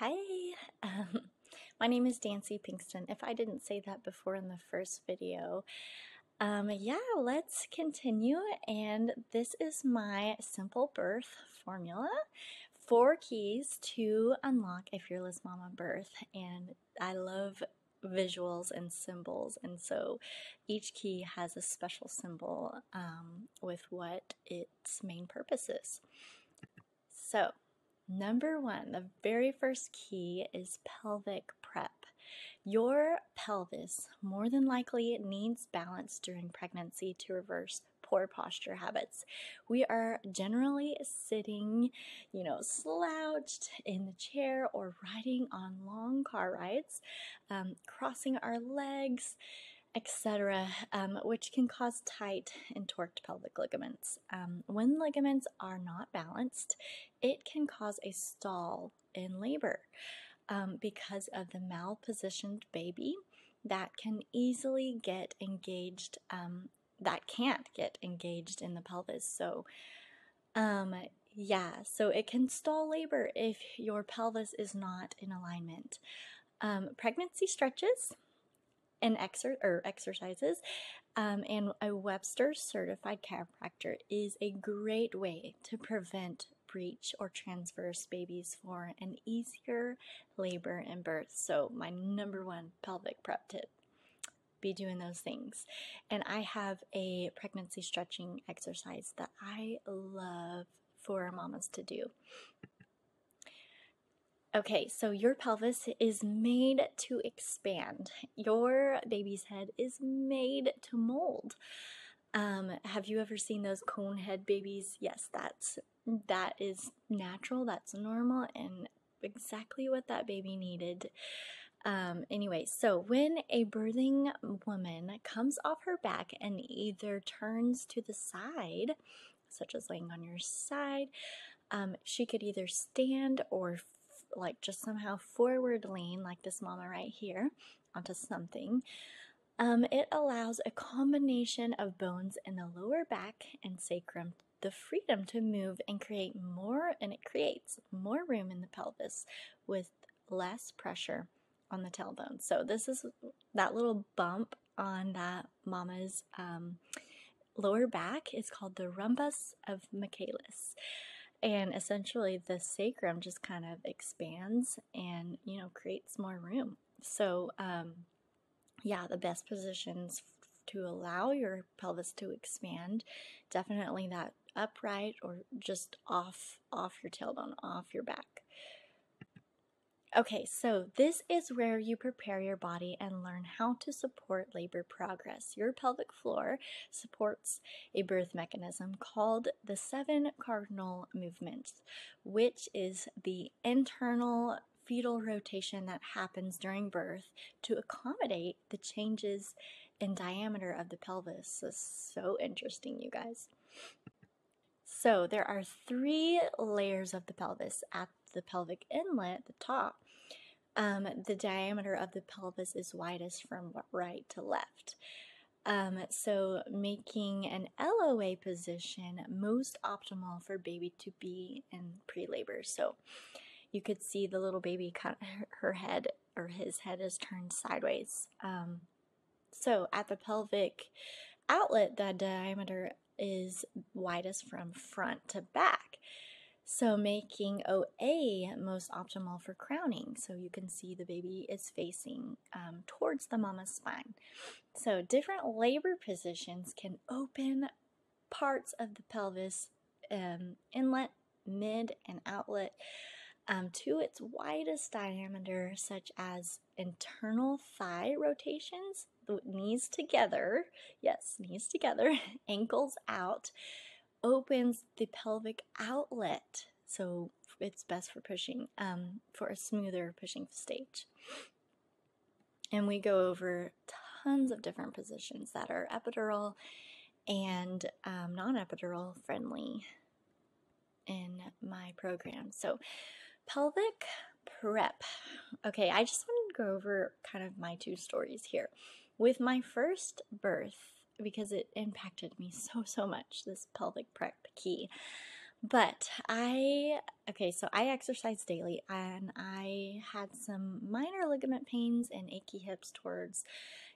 Hi, um, my name is Dancee Pinkston. If I didn't say that before in the first video, um, yeah, let's continue. And this is my simple birth formula. Four keys to unlock a fearless mama birth. And I love visuals and symbols, and so each key has a special symbol um, with what its main purpose is. So, Number one, the very first key is pelvic prep. Your pelvis more than likely needs balance during pregnancy to reverse poor posture habits. We are generally sitting, you know, slouched in the chair or riding on long car rides, um, crossing our legs etc., um, which can cause tight and torqued pelvic ligaments. Um, when ligaments are not balanced, it can cause a stall in labor um, because of the malpositioned baby that can easily get engaged, um, that can't get engaged in the pelvis. So, um, yeah, so it can stall labor if your pelvis is not in alignment. Um, pregnancy stretches and exer- or exercises. Um, and a Webster certified chiropractor is a great way to prevent breech or transverse babies for an easier labor and birth. So, my number one pelvic prep tip be doing those things. And I have a pregnancy stretching exercise that I love for mamas to do. Okay, so your pelvis is made to expand. Your baby's head is made to mold. Um, have you ever seen those cone head babies? Yes, that's that is natural, that's normal, and exactly what that baby needed. Um, anyway, so when a birthing woman comes off her back and either turns to the side, such as laying on your side, um, she could either stand or like just somehow forward lean, like this mama right here, onto something. Um, it allows a combination of bones in the lower back and sacrum the freedom to move and create more, and it creates more room in the pelvis with less pressure on the tailbone. So, this is that little bump on that mama's um, lower back is called the rhombus of Michaelis and essentially the sacrum just kind of expands and you know creates more room. So um, yeah the best positions to allow your pelvis to expand definitely that upright or just off off your tailbone off your back Okay, so this is where you prepare your body and learn how to support labor progress. Your pelvic floor supports a birth mechanism called the seven cardinal movements, which is the internal fetal rotation that happens during birth to accommodate the changes in diameter of the pelvis. This is so interesting, you guys. So, there are three layers of the pelvis at the pelvic inlet, the top, um, the diameter of the pelvis is widest from right to left. Um, so, making an LOA position most optimal for baby to be in pre labor. So, you could see the little baby, kind of, her head or his head is turned sideways. Um, so, at the pelvic outlet, the diameter is widest from front to back. So making OA most optimal for crowning. So you can see the baby is facing um, towards the mama's spine. So different labor positions can open parts of the pelvis, um, inlet, mid, and outlet um, to its widest diameter, such as internal thigh rotations, knees together, yes, knees together, ankles out, opens the pelvic outlet. So it's best for pushing, um, for a smoother pushing stage. And we go over tons of different positions that are epidural and um, non epidural friendly in my program. So, pelvic prep. Okay, I just wanted to go over kind of my two stories here. With my first birth, because it impacted me so, so much, this pelvic prep key. But I, okay, so I exercise daily and I had some minor ligament pains and achy hips towards,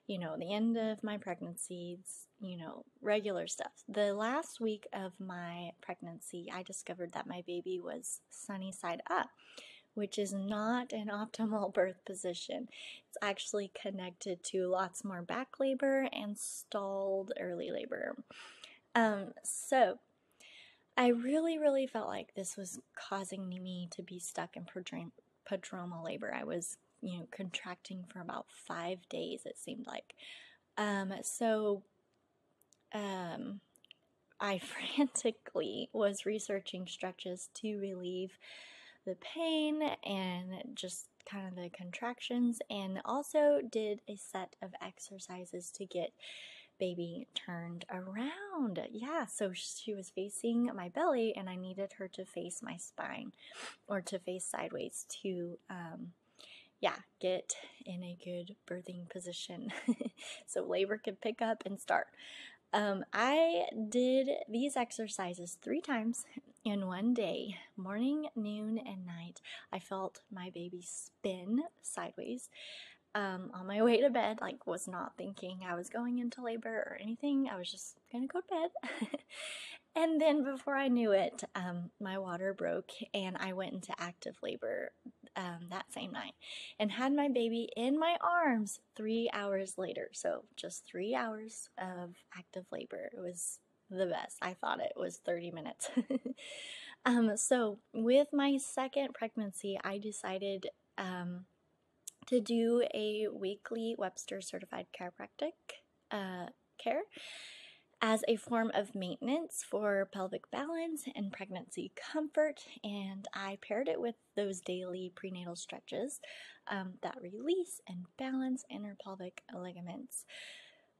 you know, the end of my pregnancy, you know, regular stuff. The last week of my pregnancy, I discovered that my baby was sunny side up, which is not an optimal birth position. It's actually connected to lots more back labor and stalled early labor. Um, so, I really, really felt like this was causing me to be stuck in prodromal labor. I was, you know, contracting for about five days, it seemed like. Um, so, um, I frantically was researching stretches to relieve the pain and just kind of the contractions, and also did a set of exercises to get baby turned around. Yeah, so she was facing my belly, and I needed her to face my spine or to face sideways to, um, yeah, get in a good birthing position so labor could pick up and start. Um, I did these exercises three times in one day morning, noon, and night. I felt my baby spin sideways um, on my way to bed, like was not thinking I was going into labor or anything. I was just gonna go to bed. and then before I knew it, um, my water broke and I went into active labor um, that same night and had my baby in my arms three hours later. So just three hours of active labor. It was the best. I thought it was 30 minutes. um, so with my second pregnancy, I decided um, to do a weekly Webster certified chiropractic uh, care as a form of maintenance for pelvic balance and pregnancy comfort. And I paired it with those daily prenatal stretches um, that release and balance inner pelvic ligaments.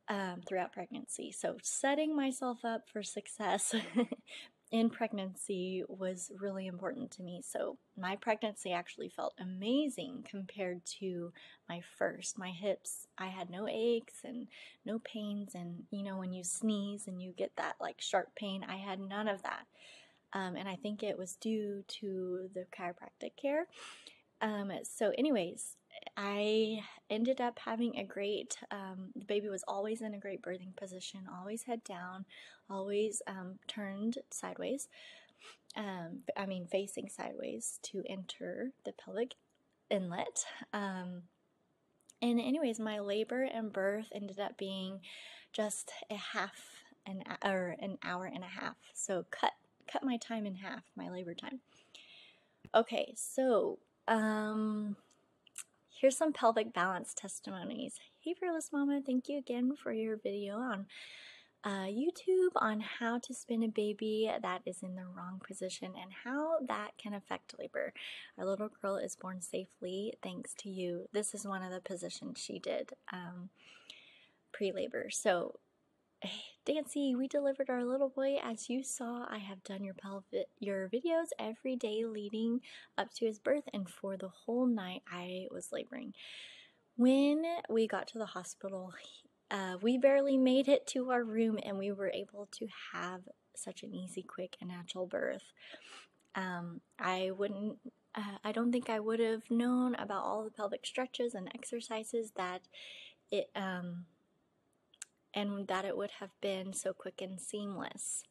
Um, throughout pregnancy. So, setting myself up for success in pregnancy was really important to me. So, my pregnancy actually felt amazing compared to my first. My hips, I had no aches and no pains. And, you know, when you sneeze and you get that like sharp pain, I had none of that. Um, and I think it was due to the chiropractic care. Um, so, anyways, I ended up having a great, um, the baby was always in a great birthing position, always head down, always um, turned sideways. Um, I mean, facing sideways to enter the pelvic inlet. Um, and, anyways, my labor and birth ended up being just a half an or an hour and a half. So cut cut my time in half, my labor time. Okay, so um Here's some pelvic balance testimonies. Hey, Fearless Mama, thank you again for your video on uh, YouTube on how to spin a baby that is in the wrong position and how that can affect labor. Our little girl is born safely thanks to you. This is one of the positions she did um, pre labor. So, Dancee, we delivered our little boy. As you saw, I have done your pelvic your videos every day leading up to his birth, and for the whole night I was laboring. When we got to the hospital, uh, we barely made it to our room, and we were able to have such an easy, quick, and natural birth. Um, I wouldn't. Uh, I don't think I would have known about all the pelvic stretches and exercises that it um, and that it would have been so quick and seamless.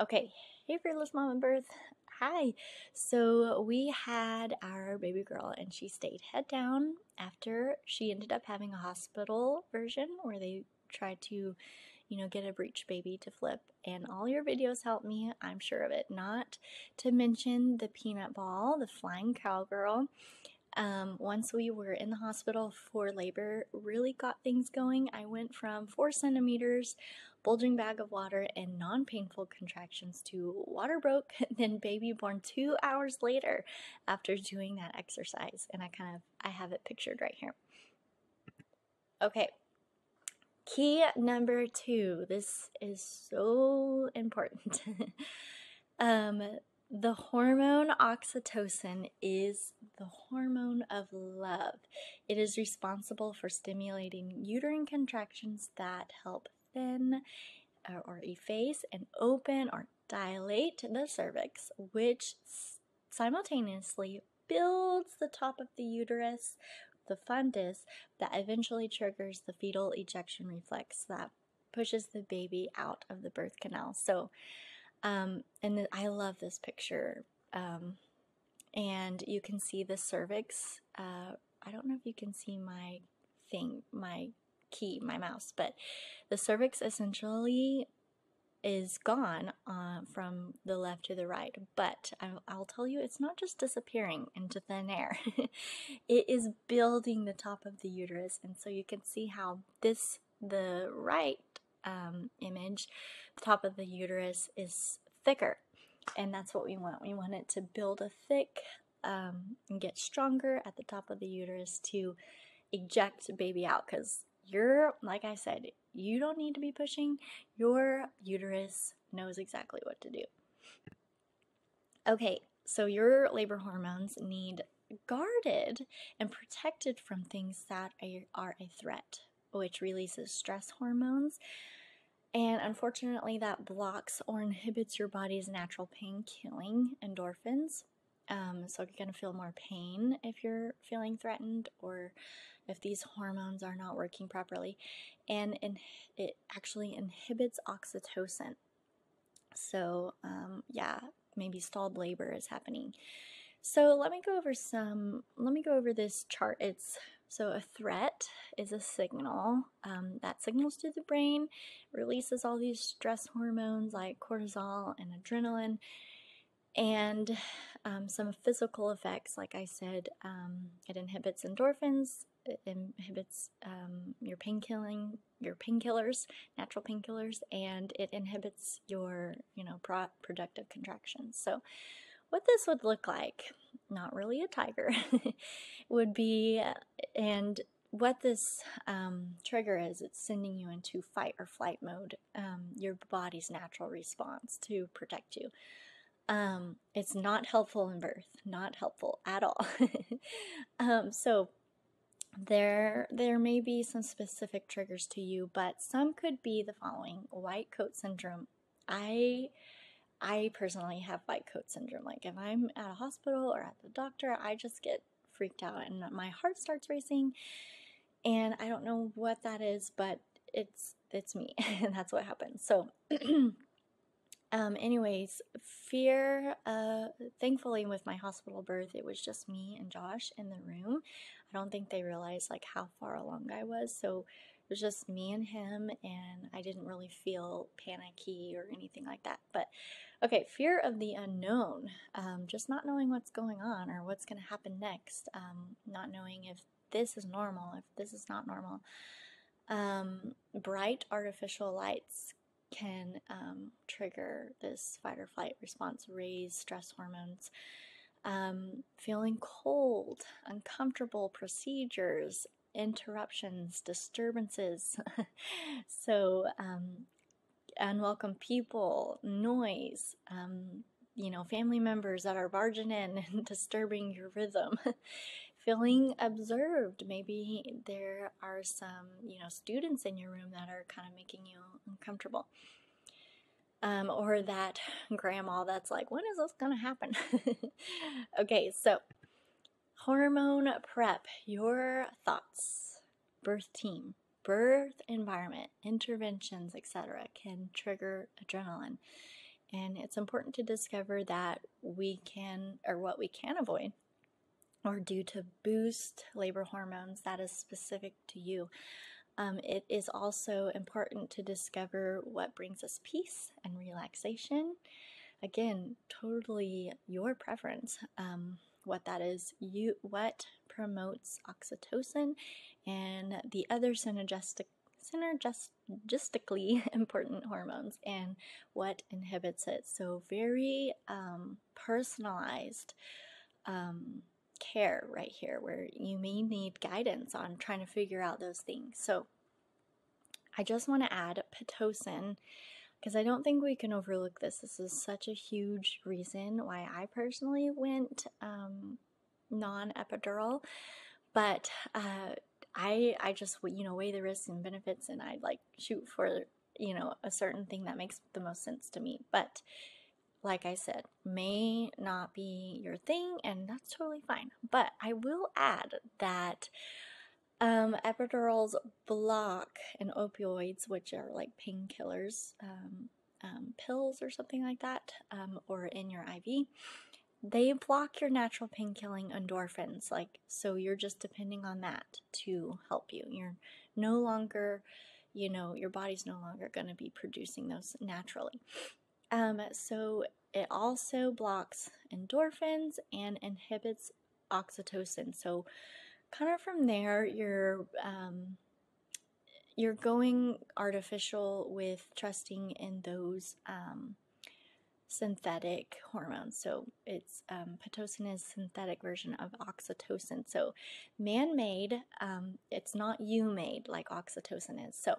Okay, hey, fearless mom and birth. Hi. So we had our baby girl, and she stayed head down after she ended up having a hospital version where they tried to, you know, get a breech baby to flip. And all your videos helped me, I'm sure of it. Not to mention the peanut ball, the flying cowgirl, um, once we were in the hospital for labor, really got things going. I went from four centimeters, bulging bag of water, and non painful contractions to water broke, then baby born two hours later after doing that exercise. And I kind of I have it pictured right here. Okay. Key number two. This is so important. um, the hormone oxytocin is the hormone of love. It is responsible for stimulating uterine contractions that help thin uh, or efface and open or dilate the cervix, which simultaneously builds the top of the uterus, the fundus, that eventually triggers the fetal ejection reflex that pushes the baby out of the birth canal. So, um, and I love this picture. Um, and you can see the cervix. Uh, I don't know if you can see my thing, my key, my mouse, but the cervix essentially is gone uh, from the left to the right. But I'll, I'll, tell you, it's not just disappearing into thin air, it is building the top of the uterus. And so you can see how this, the right um, image, the top of the uterus is thicker. And that's what we want. We want it to build a thick um, and get stronger at the top of the uterus to eject baby out because you're, like I said, you don't need to be pushing. Your uterus knows exactly what to do. Okay, so your labor hormones need guarded and protected from things that are a threat, which releases stress hormones. And unfortunately, that blocks or inhibits your body's natural pain killing endorphins. Um, so you're going to feel more pain if you're feeling threatened or if these hormones are not working properly. And in, it actually inhibits oxytocin. So, um, yeah, maybe stalled labor is happening. So let me go over some, let me go over this chart. It's so a threat is a signal um, that signals to the brain, releases all these stress hormones like cortisol and adrenaline, and um, some physical effects. Like I said, um, it inhibits endorphins, it inhibits um, your pain killing, your painkillers, natural painkillers, and it inhibits your, you know, pro- productive contractions. So, what this would look like, not really a tiger, would be, and what this um, trigger is, it's sending you into fight or flight mode, um, your body's natural response to protect you. Um, it's not helpful in birth, not helpful at all. um, so there there may be some specific triggers to you, but some could be the following: white coat syndrome. I I personally have white coat syndrome. Like if I'm at a hospital or at the doctor, I just get freaked out and my heart starts racing and I don't know what that is, but it's it's me and that's what happens. So um anyways, fear uh thankfully with my hospital birth it was just me and Josh in the room. I don't think they realized like how far along I was. So it was just me and him, and I didn't really feel panicky or anything like that. But okay, fear of the unknown, um, just not knowing what's going on or what's going to happen next, um, not knowing if this is normal, if this is not normal. Um, bright artificial lights can um, trigger this fight or flight response, raise stress hormones um, feeling cold, uncomfortable procedures, interruptions, disturbances. so, um, unwelcome people, noise, um, you know, family members that are barging in and disturbing your rhythm. Feeling observed. Maybe there are some, you know, students in your room that are kind of making you uncomfortable um, or that grandma that's like, when is this going to happen? okay, so hormone prep, your thoughts, birth team, birth environment, interventions, etc., can trigger adrenaline. And it's important to discover that we can, or what we can avoid, or do to boost labor hormones that is specific to you. Um, it is also important to discover what brings us peace and relaxation. Again, totally your preference. Um, what that is, you what promotes oxytocin and the other synergistic synergistically important hormones and what inhibits it. So very um, personalized um, care right here where you may need guidance on trying to figure out those things. So I just want to add Pitocin because I don't think we can overlook this. This is such a huge reason why I personally went um, non epidural, but uh, I I just you know weigh the risks and benefits, and I like shoot for you know a certain thing that makes the most sense to me. But like I said, may not be your thing, and that's totally fine. But I will add that um, epidurals block and opioids, which are like painkillers, um, um, pills or something like that, um, or in your IV, they block your natural pain killing endorphins. Like, so you're just depending on that to help you. You're no longer, you know, your body's no longer going to be producing those naturally. Um, so it also blocks endorphins and inhibits oxytocin. So, kind of from there, you're um, you're going artificial with trusting in those um, synthetic hormones. So it's um, pitocin is synthetic version of oxytocin. So man-made, um, it's not you-made like oxytocin is. So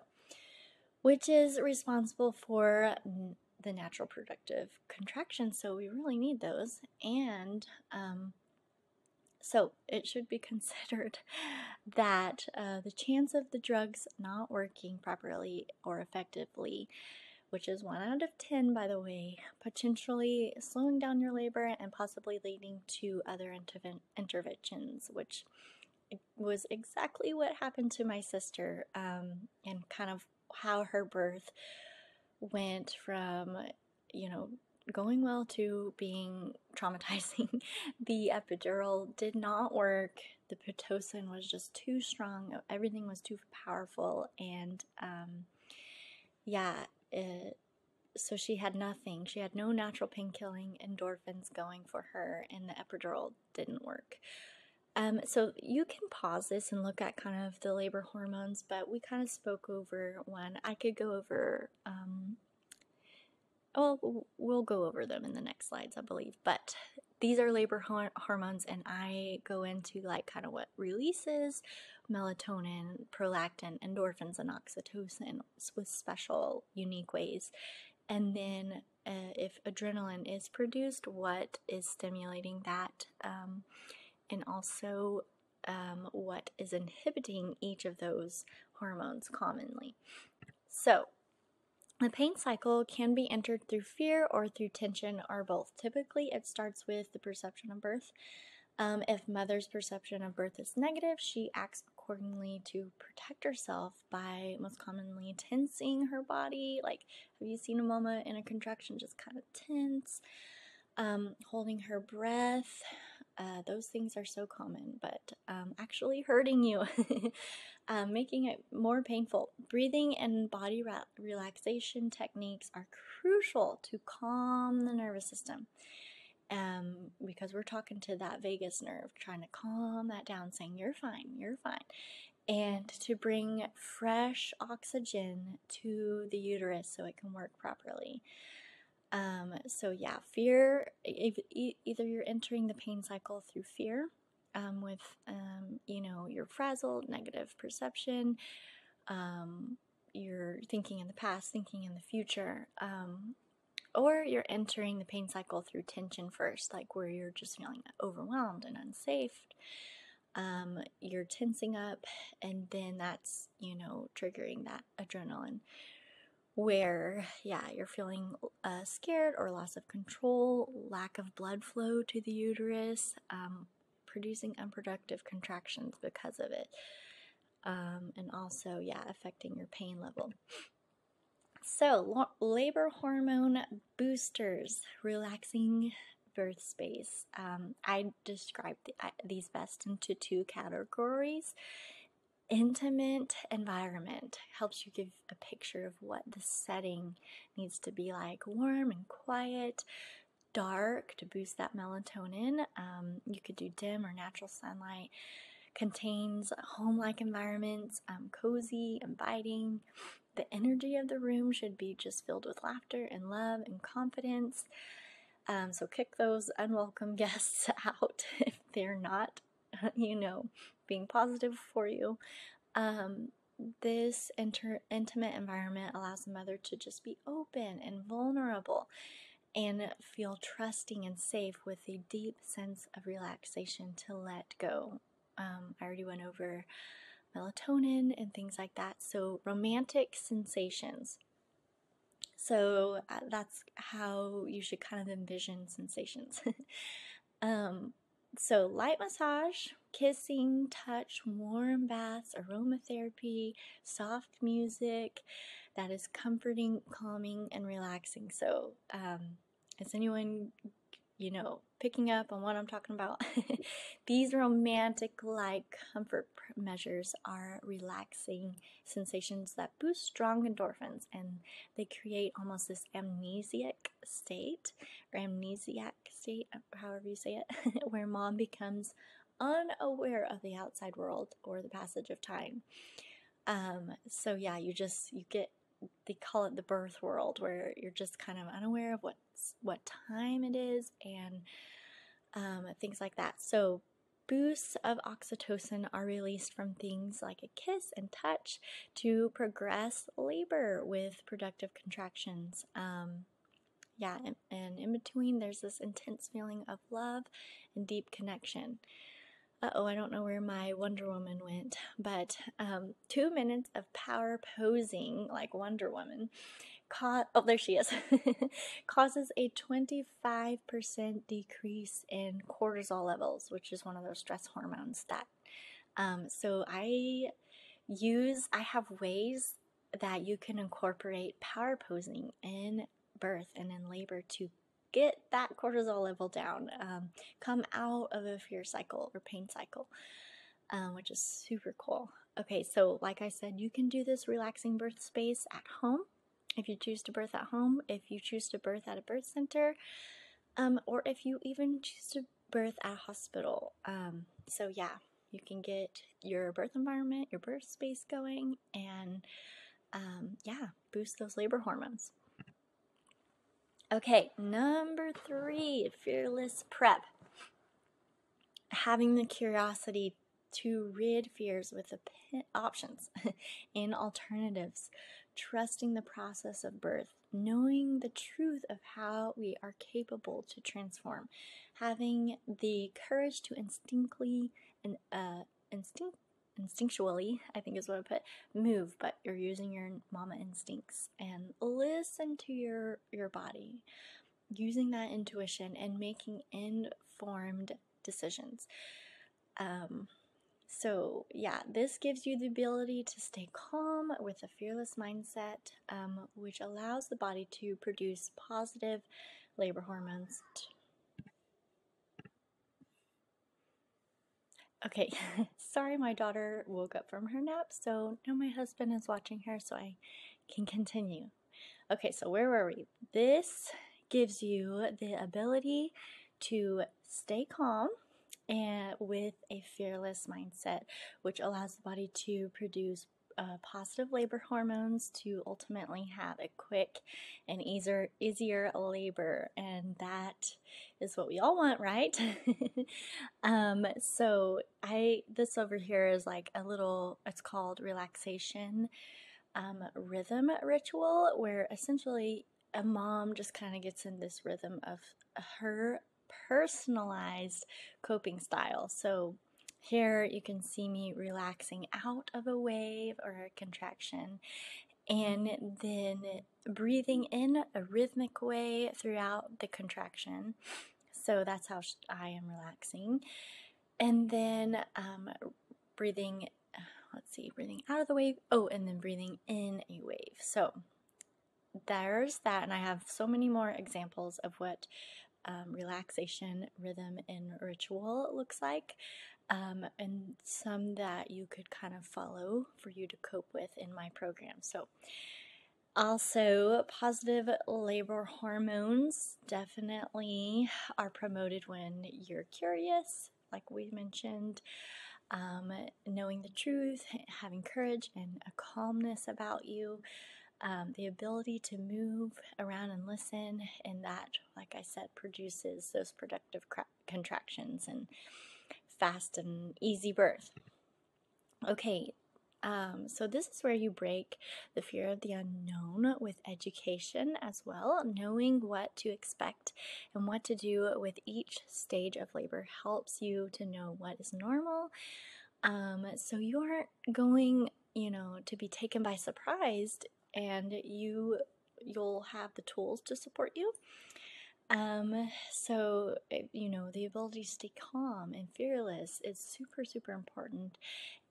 which is responsible for the natural productive contractions. So we really need those. And um, so it should be considered that uh, the chance of the drugs not working properly or effectively, which is 1 out of 10 by the way, potentially slowing down your labor and possibly leading to other interven- interventions, which was exactly what happened to my sister um, and kind of how her birth went from, you know, going well to being traumatizing. the epidural did not work. The Pitocin was just too strong. Everything was too powerful. And um, yeah, it, so she had nothing. She had no natural pain killing endorphins going for her, and the epidural didn't work. Um, so you can pause this and look at kind of the labor hormones, but we kind of spoke over one. I could go over um, well, we'll go over them in the next slides, I believe. But these are labor hormones, and I go into like kind of what releases melatonin, prolactin, endorphins, and oxytocin with special, unique ways. And then, uh, if adrenaline is produced, what is stimulating that? Um, and also, um, what is inhibiting each of those hormones commonly. So, the pain cycle can be entered through fear or through tension or both. Typically, it starts with the perception of birth. Um, if mother's perception of birth is negative, she acts accordingly to protect herself by most commonly tensing her body. Like, have you seen a mama in a contraction just kind of tense? Um, holding her breath, uh, those things are so common, but um, actually hurting you, um, making it more painful. Breathing and body relaxation techniques are crucial to calm the nervous system. Um, because we're talking to that vagus nerve, trying to calm that down, saying, You're fine, you're fine. And to bring fresh oxygen to the uterus so it can work properly. Um, so yeah, fear. If, either you're entering the pain cycle through fear, um, with um, you know you're frazzled, negative perception. Um, you're thinking in the past, thinking in the future, um, or you're entering the pain cycle through tension first, like where you're just feeling overwhelmed and unsafe. Um, you're tensing up, and then that's you know triggering that adrenaline where, yeah, you're feeling uh, scared or loss of control, lack of blood flow to the uterus, um, producing unproductive contractions because of it, um, and also, yeah, affecting your pain level. So, labor hormone boosters, relaxing birth space. Um, I describe the, these best into two categories intimate environment helps you give a picture of what the setting needs to be like warm and quiet dark to boost that melatonin. Um, you could do dim or natural sunlight. Contains home-like environments um, cozy inviting. The energy of the room should be just filled with laughter and love and confidence. Um, so kick those unwelcome guests out if they're not you know being positive for you. Um, this inter- intimate environment allows the mother to just be open and vulnerable and feel trusting and safe with a deep sense of relaxation to let go. Um, I already went over melatonin and things like that. So, romantic sensations. So uh, that's how you should kind of envision sensations. um, so, light massage, kissing, touch, warm baths, aromatherapy, soft music that is comforting, calming, and relaxing. So, um, is anyone you know, picking up on what I'm talking about. These romantic like comfort measures are relaxing sensations that boost strong endorphins and they create almost this amnesiac state or amnesiac state, however you say it, where mom becomes unaware of the outside world or the passage of time. Um, so yeah, you just you get they call it the birth world where you're just kind of unaware of what's what time it is and um, things like that so boosts of oxytocin are released from things like a kiss and touch to progress labor with productive contractions um, yeah and, and in between there's this intense feeling of love and deep connection uh oh, I don't know where my Wonder Woman went, but um, two minutes of power posing like Wonder Woman. Oh, there she is. causes a 25% decrease in cortisol levels, which is one of those stress hormones that. Um, so I use, I have ways that you can incorporate power posing in birth and in labor to get that cortisol level down, um, come out of a fear cycle or pain cycle, um, which is super cool. Okay, so like I said, you can do this relaxing birth space at home if you choose to birth at home, if you choose to birth at a birth center, um, or if you even choose to birth at a hospital. Um, so, yeah, you can get your birth environment, your birth space going, and um, yeah, boost those labor hormones. Okay, number three, fearless prep. Having the curiosity to rid fears with the options and alternatives, trusting the process of birth, knowing the truth of how we are capable to transform, having the courage to instinctively and uh, instinct instinctually, I think is what I put, move, but you're using your mama instincts and listen to your your body, using that intuition and making informed decisions. Um, so, yeah, this gives you the ability to stay calm with a fearless mindset, um, which allows the body to produce positive labor hormones Okay, sorry, my daughter woke up from her nap, so now my husband is watching her, so I can continue. Okay, so where were we? This gives you the ability to stay calm and with a fearless mindset, which allows the body to produce uh, positive labor hormones to ultimately have a quick and easier easier labor. And that is what we all want right? Um, so i this over here is like a little it's called relaxation um, rhythm ritual where essentially a mom just kind of gets in this rhythm of her personalized coping style so here you can see me relaxing out of a wave or a contraction and then breathing in a rhythmic way throughout the contraction. So that's how I am relaxing. And then um, breathing, let's see, breathing out of the wave. Oh, and then breathing in a wave. So there's that. And I have so many more examples of what um, relaxation, rhythm, and ritual looks like um, and some that you could kind of follow for you to cope with in my program. So, also, positive labor hormones definitely are promoted when you're curious, like we mentioned. Um, knowing the truth, having courage and a calmness about you, um, the ability to move around and listen, and that, like I said, produces those productive cra- contractions and fast and easy birth. Okay, um, so this is where you break the fear of the unknown with education as well. Knowing what to expect and what to do with each stage of labor helps you to know what is normal. Um, so you aren't going, you know, to be taken by surprise and you you'll have the tools to support you. Um, so, eh, you know, the ability to stay calm and fearless is super, super important.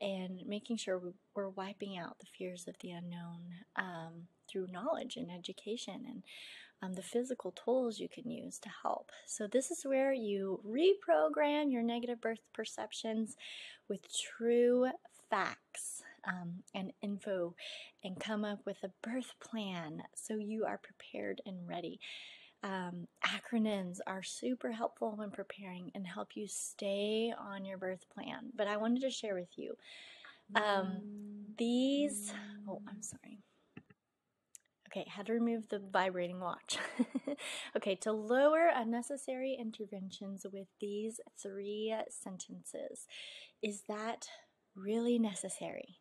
And making sure we're wiping out the fears of the unknown um, through knowledge and education and um, the physical tools you can use to help. So, this is where you reprogram your negative birth perceptions with true facts um, and info and come up with a birth plan so you are prepared and ready. Um, acronyms are super helpful when preparing and help you stay on your birth plan. But I wanted to share with you um, these. Oh, I'm sorry. Okay, had to remove the vibrating watch. okay, to lower unnecessary interventions with these three sentences. Is that really necessary?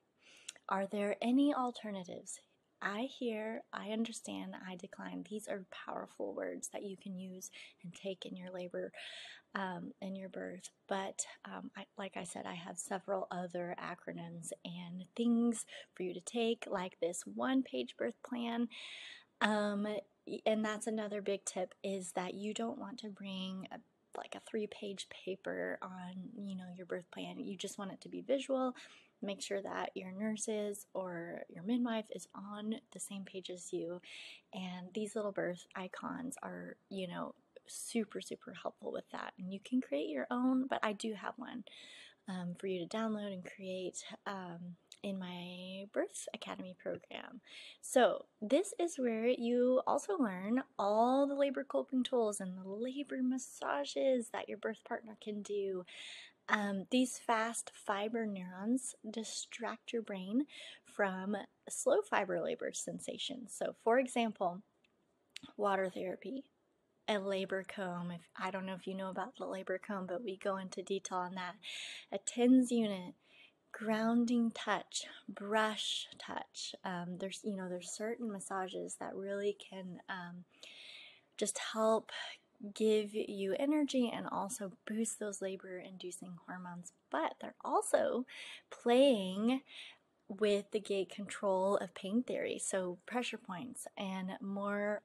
Are there any alternatives? I hear, I understand, I decline. These are powerful words that you can use and take in your labor um, and your birth. But um, I, like I said, I have several other acronyms and things for you to take, like this one page birth plan. Um, and that's another big tip is that you don't want to bring a like a three page paper on you know your birth plan you just want it to be visual make sure that your nurses or your midwife is on the same page as you. And these little birth icons are, you know, super, super helpful with that. And you can create your own, but I do have one um, for you to download and create. Um, in my Birth Academy program. So, this is where you also learn all the labor coping tools and the labor massages that your birth partner can do. Um, these fast fiber neurons distract your brain from slow fiber labor sensations. So, for example, water therapy, a labor comb. If I don't know if you know about the labor comb, but we go into detail on that. A TENS unit, grounding touch, brush touch. Um, there's you know there's certain massages that really can um, just help give you energy and also boost those labor inducing hormones, but they're also playing with the gate control of pain theory. So, pressure points and more,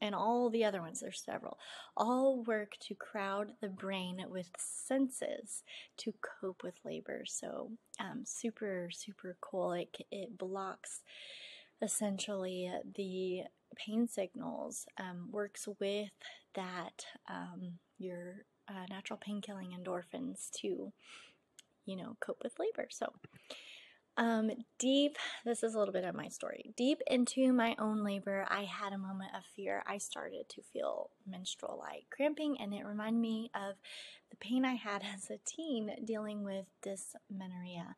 and all the other ones, there's several, all work to crowd the brain with senses to cope with labor. So, um, super, super cool. It, it blocks essentially the pain signals, um, works with that um, your uh, natural pain killing endorphins to, you know, cope with labor. So, um, deep, this is a little bit of my story. Deep into my own labor, I had a moment of fear. I started to feel menstrual like cramping, and it reminded me of the pain I had as a teen dealing with dysmenorrhea,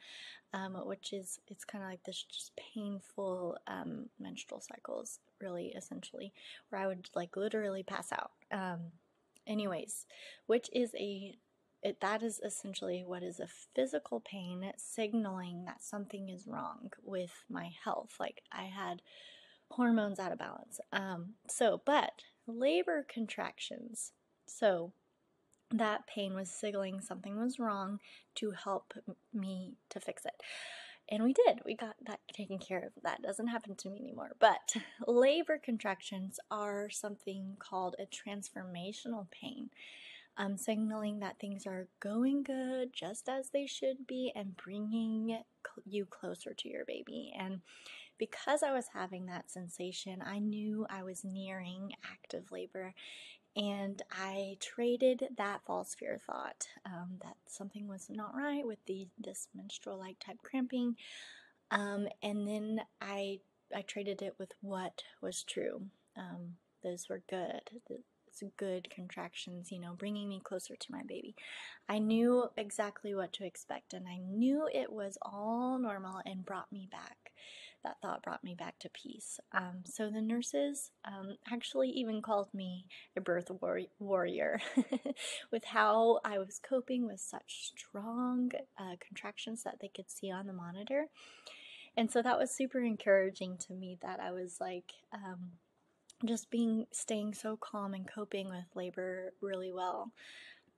um, which is it's kind of like this just painful um, menstrual cycles, really, essentially, where I would like literally pass out. Um, anyways, which is a it, that is essentially what is a physical pain signaling that something is wrong with my health. Like I had hormones out of balance. Um, so, but labor contractions. So, that pain was signaling something was wrong to help me to fix it. And we did. We got that taken care of. That doesn't happen to me anymore. But labor contractions are something called a transformational pain, um, signaling that things are going good just as they should be and bringing you closer to your baby. And because I was having that sensation, I knew I was nearing active labor and I traded that false fear thought um, that something was not right with the this menstrual like type cramping, um, and then I I traded it with what was true. Um, those were good. It's good contractions, you know, bringing me closer to my baby. I knew exactly what to expect, and I knew it was all normal and brought me back that thought brought me back to peace. Um, so the nurses um, actually even called me a birth war- warrior with how I was coping with such strong uh, contractions that they could see on the monitor. And so that was super encouraging to me that I was like, um, just being staying so calm and coping with labor really well.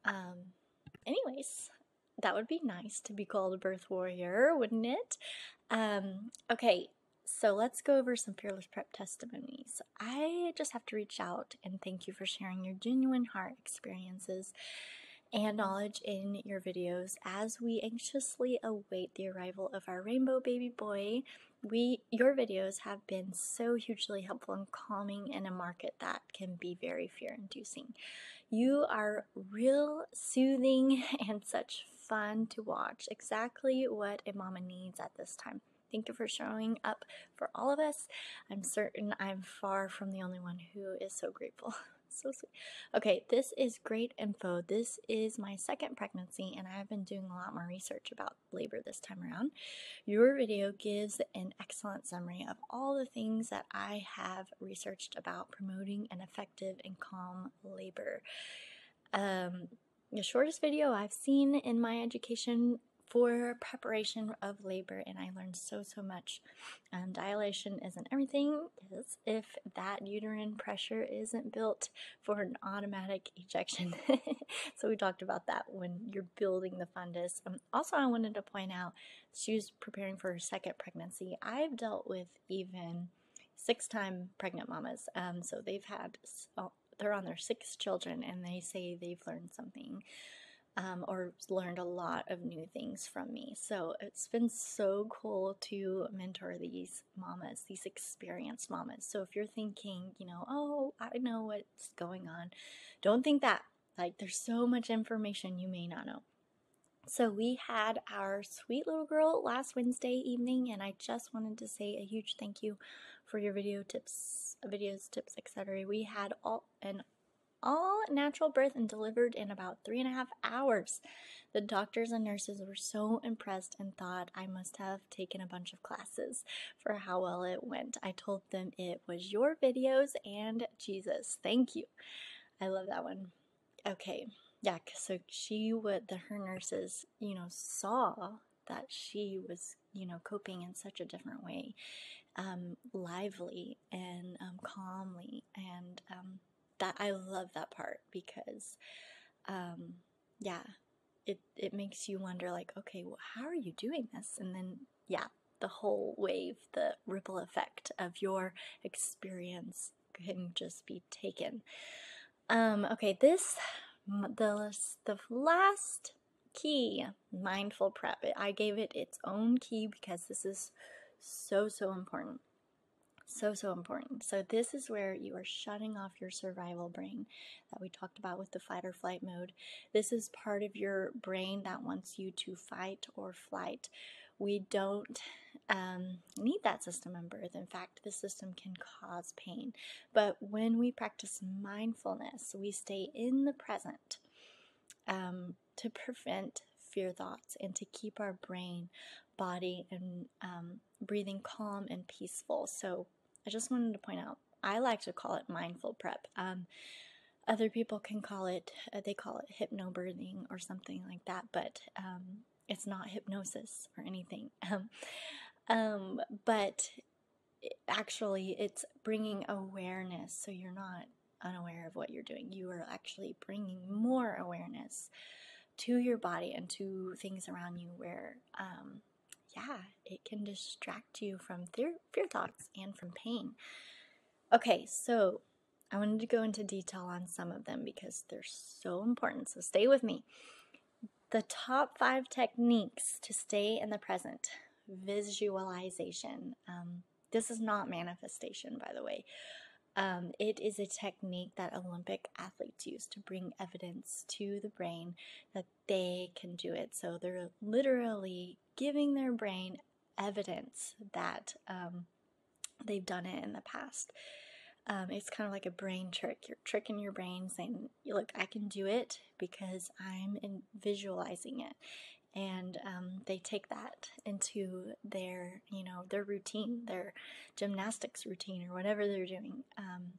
Um, anyways, that would be nice to be called a birth warrior, wouldn't it? Um, okay, so let's go over some Fearless Prep testimonies. I just have to reach out and thank you for sharing your genuine heart experiences and knowledge in your videos as we anxiously await the arrival of our rainbow baby boy. We your videos have been so hugely helpful and calming in a market that can be very fear-inducing. You are real soothing and such fun to watch. Exactly what a mama needs at this time. Thank you for showing up for all of us. I'm certain I'm far from the only one who is so grateful. so sweet. Okay, this is great info. This is my second pregnancy, and I've been doing a lot more research about labor this time around. Your video gives an excellent summary of all the things that I have researched about promoting an effective and calm labor. Um, the shortest video I've seen in my education for preparation of labor, and I learned so, so much. Um, dilation isn't everything, is if that uterine pressure isn't built for an automatic ejection. so, we talked about that when you're building the fundus. Um, also, I wanted to point out she was preparing for her second pregnancy. I've dealt with even six time pregnant mamas, um, so they've had. Oh, they're on their sixth children and they say they've learned something um, or learned a lot of new things from me. So it's been so cool to mentor these mamas, these experienced mamas. So if you're thinking, you know, oh, I know what's going on, don't think that. Like, there's so much information you may not know. So we had our sweet little girl last Wednesday evening, and I just wanted to say a huge thank you for your video tips, videos, tips, etc. We had all an all natural birth and delivered in about three and a half hours. The doctors and nurses were so impressed and thought I must have taken a bunch of classes for how well it went. I told them it was your videos and Jesus. Thank you. I love that one. Okay, yeah, so she would, the her nurses, you know, saw that she was, you know, coping in such a different way, um, lively and um, calmly and um, that I love that part because, um, yeah, it it makes you wonder like, okay, well, how are you doing this? And then, yeah, the whole wave, the ripple effect of your experience can just be taken. Um, okay, this the the last key, mindful prep. I gave it its own key because this is so so important. So, so important. So, this is where you are shutting off your survival brain that we talked about with the fight or flight mode. This is part of your brain that wants you to fight or flight. We don't um, need that system in birth. In fact, the system can cause pain. But when we practice mindfulness, we stay in the present um, to prevent fear thoughts and to keep our brain, body, and um, breathing calm and peaceful. So, I just wanted to point out, I like to call it mindful prep. Um, other people can call it, uh, they call it hypnobirthing or something like that, but um, it's not hypnosis or anything. Um, um, but actually, it's bringing awareness so you're not unaware of what you're doing. You are actually bringing more awareness to your body and to things around you where um, yeah, it can distract you from fear, fear thoughts and from pain. Okay, so I wanted to go into detail on some of them because they're so important. So stay with me. The top five techniques to stay in the present visualization. Um, this is not manifestation, by the way. Um, it is a technique that Olympic athletes use to bring evidence to the brain that they can do it. So they're literally giving their brain evidence that um, they've done it in the past. Um, it's kind of like a brain trick. You're tricking your brain, saying, "Look, I can do it because I'm in visualizing it." and um, they take that into their you know their routine their gymnastics routine or whatever they're doing um,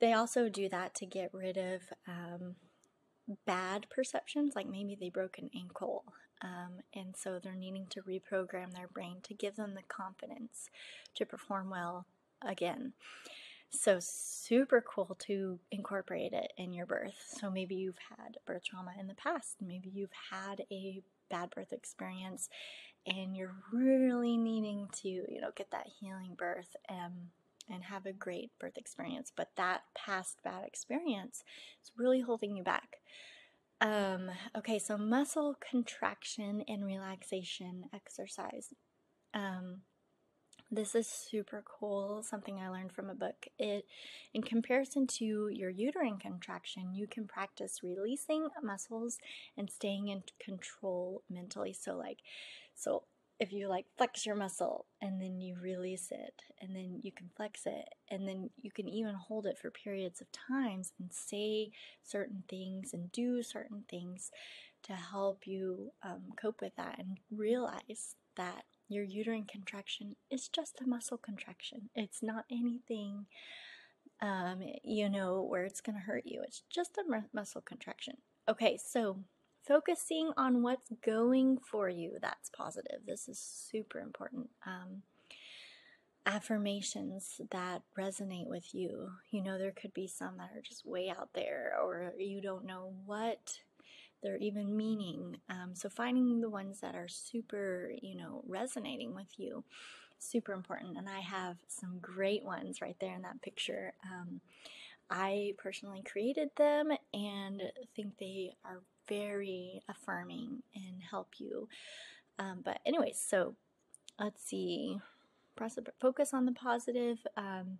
they also do that to get rid of um, bad perceptions like maybe they broke an ankle um, and so they're needing to reprogram their brain to give them the confidence to perform well again so super cool to incorporate it in your birth. So maybe you've had birth trauma in the past. Maybe you've had a bad birth experience and you're really needing to, you know, get that healing birth um, and have a great birth experience, but that past bad experience is really holding you back. Um, okay, so muscle contraction and relaxation exercise. Um, this is super cool, something I learned from a book. It in comparison to your uterine contraction, you can practice releasing muscles and staying in control mentally. So like so if you like flex your muscle and then you release it and then you can flex it and then you can even hold it for periods of times and say certain things and do certain things to help you um, cope with that and realize that your uterine contraction is just a muscle contraction. It's not anything um, you know where it's going to hurt you. It's just a muscle contraction. Okay so focusing on what's going for you that's positive. This is super important um, affirmations that resonate with you. You know there could be some that are just way out there or you don't know what they're even meaning. Um, so finding the ones that are super you know resonating with you super important. And i have some great ones right there in that picture. Um, I personally created them and think they are very affirming and help you. Um, but anyways, so let's see. Focus on the positive. Um,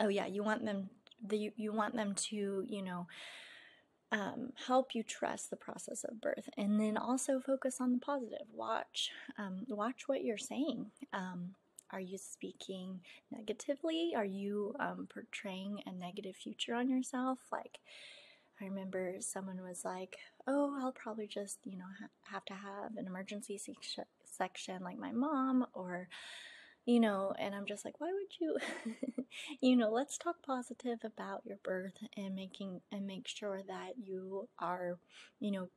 oh yeah, you want them. The, you want them to, you know, um, help you trust the process of birth, and then also focus on the positive. Watch, um, watch what you're saying. Um, are you speaking negatively? Are you um, portraying a negative future on yourself? Like, I remember someone was like, "Oh, I'll probably just, you know, ha- have to have an emergency se- section like my mom or you know, and I'm just like, why would you you know, let's talk positive about your birth and making and make sure that you are, you know,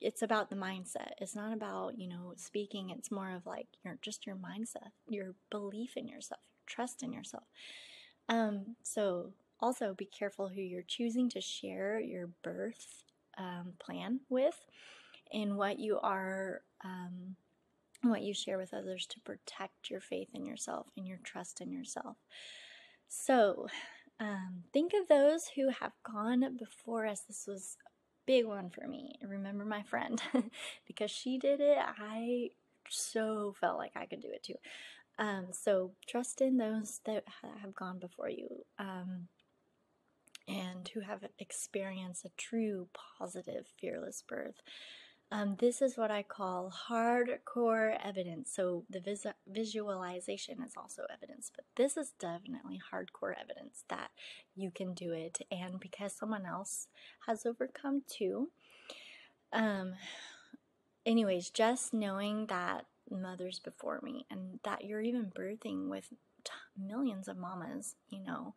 it's about the mindset. It's not about, you know, speaking. It's more of like your just your mindset, your belief in yourself, your trust in yourself. Um, so also, be careful who you're choosing to share your birth um, plan with and what you are. Um, what you share with others to protect your faith in yourself and your trust in yourself. So, um, think of those who have gone before us. This was a big one for me. Remember my friend because she did it. I so felt like I could do it too. Um, so trust in those that have gone before you. Um, and who have experienced a true positive fearless birth. Um, this is what I call hardcore evidence. So the vis- visualization is also evidence, but this is definitely hardcore evidence that you can do it. And because someone else has overcome too. Um, anyways, just knowing that mothers before me and that you're even birthing with t- millions of mamas, you know,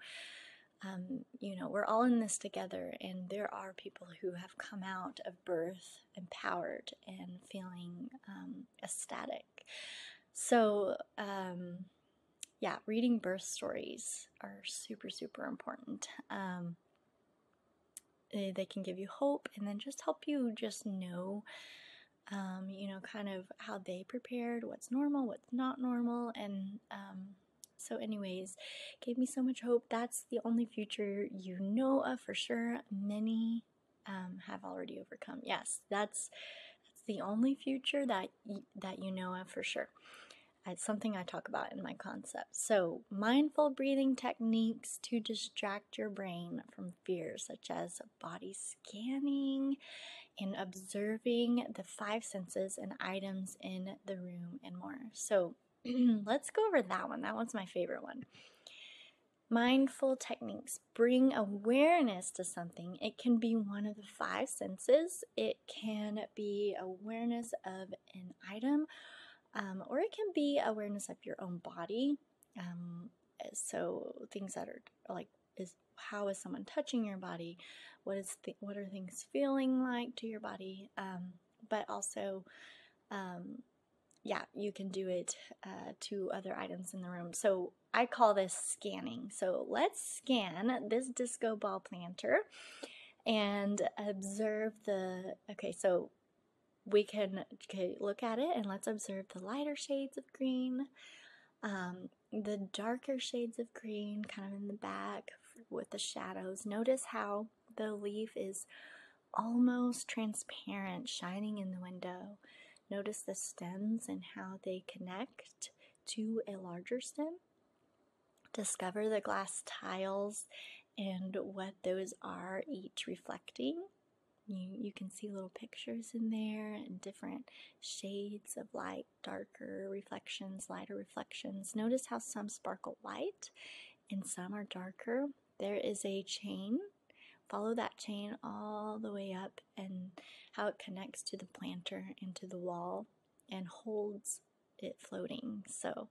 um, you know, we're all in this together, and there are people who have come out of birth empowered and feeling um, ecstatic. So, um, yeah, reading birth stories are super, super important. Um, they, can give you hope and then just help you just know, um, you know, kind of how they prepared, what's normal, what's not normal, and um, so, anyways, gave me so much hope. That's the only future you know of for sure. Many um, have already overcome. Yes, that's that's the only future that y- that you know of for sure. It's something I talk about in my concept. So, mindful breathing techniques to distract your brain from fear, such as body scanning and observing the five senses and items in the room and more. So, let's go over that one. That one's my favorite one. Mindful techniques bring awareness to something. It can be one of the five senses, it can be awareness of an item, um, or it can be awareness of your own body. Um, so, things that are like, is how is someone touching your body? What is th- what are things feeling like to your body? Um, but also, um, yeah, you can do it uh, to other items in the room. So I call this scanning. So let's scan this disco ball planter and observe the. Okay, so we can okay, look at it and let's observe the lighter shades of green, um, the darker shades of green, kind of in the back with the shadows. Notice how the leaf is almost transparent, shining in the window. Notice the stems and how they connect to a larger stem. Discover the glass tiles and what those are each reflecting. You, you can see little pictures in there and different shades of light, darker reflections, lighter reflections. Notice how some sparkle white and some are darker. There is a chain. Follow that chain all the way up and how it connects to the planter and to the wall and holds it floating. So,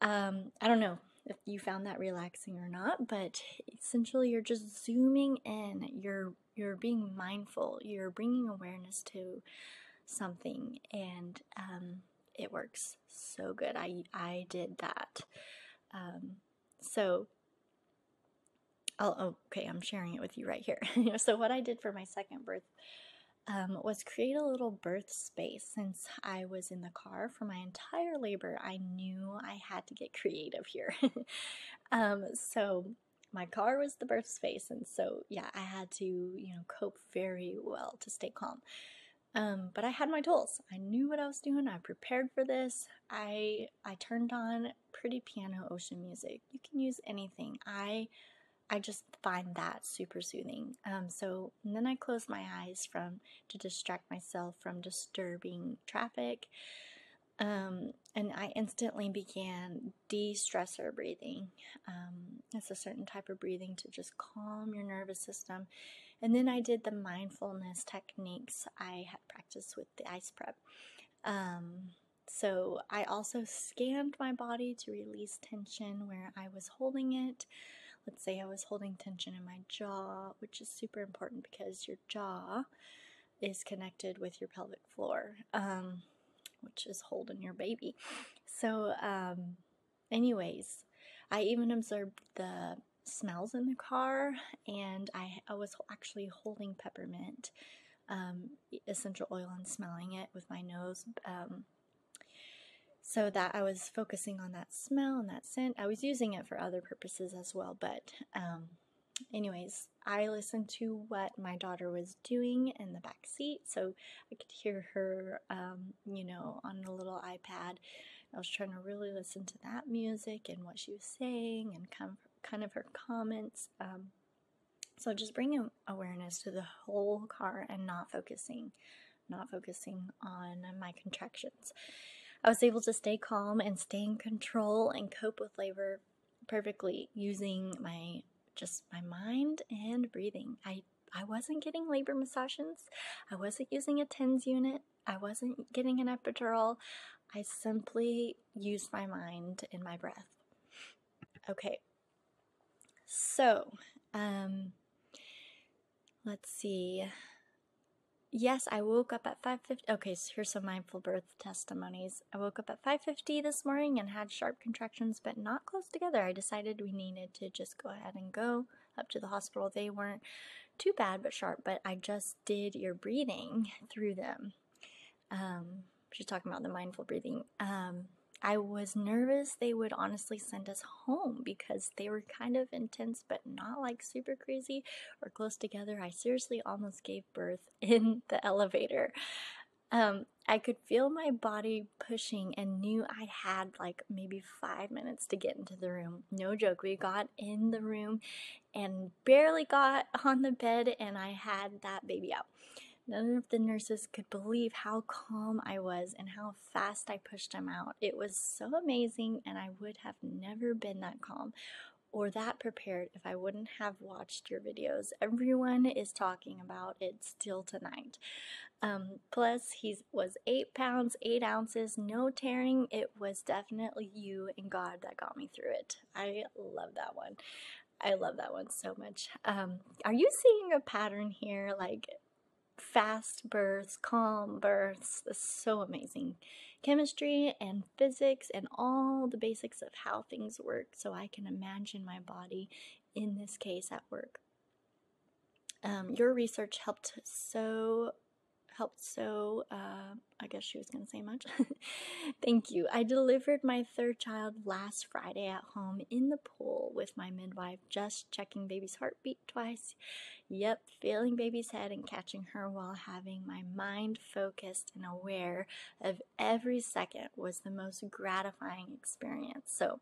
um, I don't know if you found that relaxing or not, but essentially you're just zooming in. You're you're being mindful. You're bringing awareness to something, and um, it works so good. I I did that. Um, so. Oh, okay, I'm sharing it with you right here. so, what I did for my second birth um, was create a little birth space. Since I was in the car for my entire labor, I knew I had to get creative here. um, so my car was the birth space, and so yeah, I had to you know cope very well to stay calm. Um, but I had my tools. I knew what I was doing. I prepared for this. I I turned on pretty piano ocean music. You can use anything. I I just find that super soothing. Um, so then I close my eyes from to distract myself from disturbing traffic. Um, and I instantly began de-stressor breathing. Um, it's a certain type of breathing to just calm your nervous system. And then I did the mindfulness techniques I had practiced with the ice prep. Um, so I also scanned my body to release tension where I was holding it. Let's say I was holding tension in my jaw, which is super important because your jaw is connected with your pelvic floor, um, which is holding your baby. So, um, anyways, I even observed the smells in the car, and I, I was actually holding peppermint um, essential oil and smelling it with my nose. Um, so that I was focusing on that smell and that scent. I was using it for other purposes as well, but um, anyways, I listened to what my daughter was doing in the back seat, so I could hear her, um, you know, on a little iPad. I was trying to really listen to that music and what she was saying and kind of, kind of her comments. Um, so just bringing awareness to the whole car and not focusing, not focusing on my contractions. I was able to stay calm and stay in control and cope with labor perfectly using my just my mind and breathing. I I wasn't getting labor massages. I wasn't using a TENS unit. I wasn't getting an epidural. I simply used my mind and my breath. Okay. So, um let's see. Yes, I woke up at 5:50. Okay, so here's some mindful birth testimonies. I woke up at 5:50 this morning and had sharp contractions but not close together. I decided we needed to just go ahead and go up to the hospital. They weren't too bad but sharp, but I just did your breathing through them. Um, she's talking about the mindful breathing. Um, I was nervous they would honestly send us home because they were kind of intense, but not like super crazy or close together. I seriously almost gave birth in the elevator. Um, I could feel my body pushing and knew I had like maybe five minutes to get into the room. No joke. We got in the room and barely got on the bed, and I had that baby out. None of the nurses could believe how calm I was and how fast I pushed him out. It was so amazing, and I would have never been that calm or that prepared if I wouldn't have watched your videos. Everyone is talking about it still tonight. Um, plus, he was eight pounds, eight ounces, no tearing. It was definitely you and God that got me through it. I love that one. I love that one so much. Um, are you seeing a pattern here? Like, fast births, calm births. It's so amazing. Chemistry and physics and all the basics of how things work so I can imagine my body in this case at work. Um, your research helped so helped so. Uh, I guess she was going to say much. Thank you. I delivered my third child last Friday at home in the pool with my midwife, just checking baby's heartbeat twice. Yep, feeling baby's head and catching her while having my mind focused and aware of every second was the most gratifying experience. So,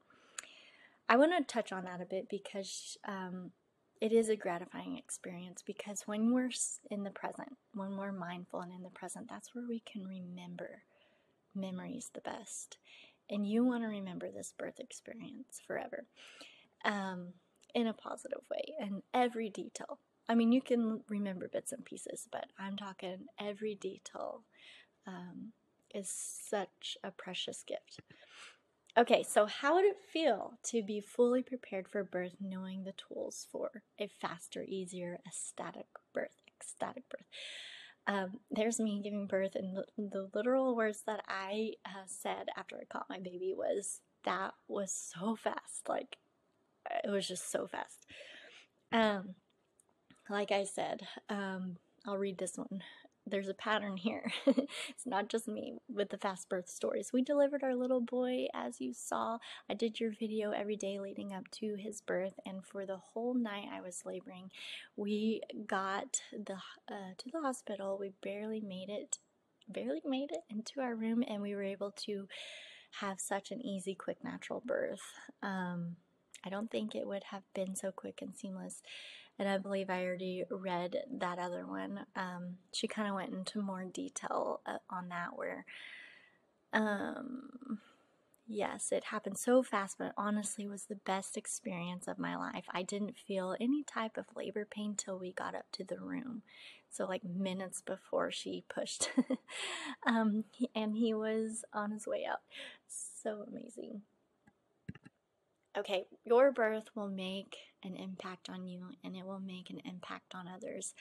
I want to touch on that a bit because um, it is a gratifying experience because when we're in the present, when we're mindful and in the present, that's where we can remember memories the best. And you want to remember this birth experience forever um, in a positive way and every detail. I mean, you can remember bits and pieces, but I'm talking every detail um, is such a precious gift. Okay, so how would it feel to be fully prepared for birth knowing the tools for a faster, easier, ecstatic birth? Ecstatic birth. Um, there's me giving birth, and the, the literal words that I uh, said after I caught my baby was, That was so fast. Like, it was just so fast. Um, like I said, um, I'll read this one there's a pattern here. it's not just me with the fast birth stories. We delivered our little boy, as you saw. I did your video every day leading up to his birth, and for the whole night I was laboring, we got the uh, to the hospital. We barely made it, barely made it into our room, and we were able to have such an easy, quick, natural birth. Um, I don't think it would have been so quick and seamless and I believe I already read that other one. Um, she kind of went into more detail uh, on that, where, um, yes, it happened so fast, but honestly was the best experience of my life. I didn't feel any type of labor pain till we got up to the room. So, like minutes before she pushed. um, and he was on his way out. So amazing. Okay, your birth will make an impact on you and it will make an impact on others.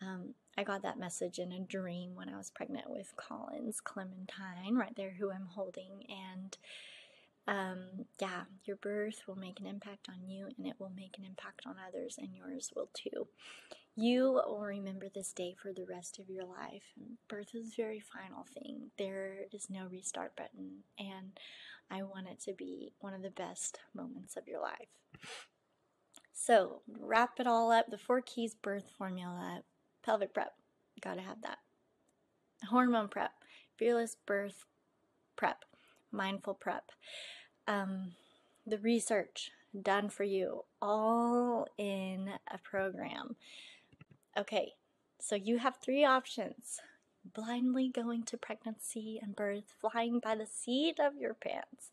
Um, I got that message in a dream when I was pregnant with Collins Clementine, right there, who I'm holding. And um, yeah, your birth will make an impact on you and it will make an impact on others, and yours will too. You will remember this day for the rest of your life. Birth is a very final thing, there is no restart button. And I want it to be one of the best moments of your life. So, wrap it all up the four keys birth formula, pelvic prep, gotta have that. Hormone prep, fearless birth prep, mindful prep, um, the research done for you, all in a program. Okay, so you have three options blindly going to pregnancy and birth, flying by the seat of your pants,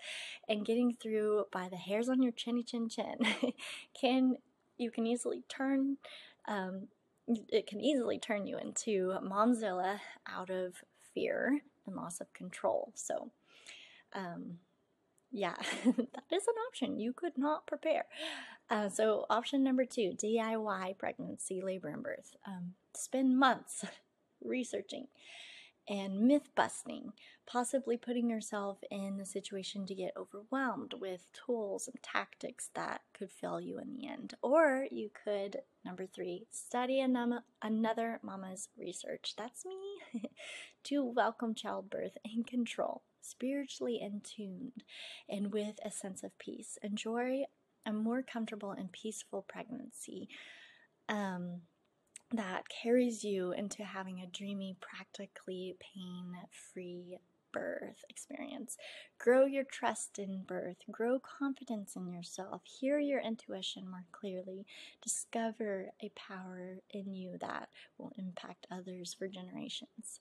and getting through by the hairs on your chinny chin chin, can you can easily turn. Um, it can easily turn you into momzilla out of fear and loss of control. So, um, yeah, that is an option. You could not prepare. Uh, so, option number two DIY pregnancy, labor, and birth. Um, spend months researching and myth busting, possibly putting yourself in the situation to get overwhelmed with tools and tactics that could fail you in the end. Or you could, number three, study another mama's research. That's me. to welcome childbirth in control, spiritually in tuned, and with a sense of peace. Enjoy a more comfortable and peaceful pregnancy. Um, that carries you into having a dreamy, practically pain free birth experience. Grow your trust in birth, grow confidence in yourself, hear your intuition more clearly, discover a power in you that will impact others for generations.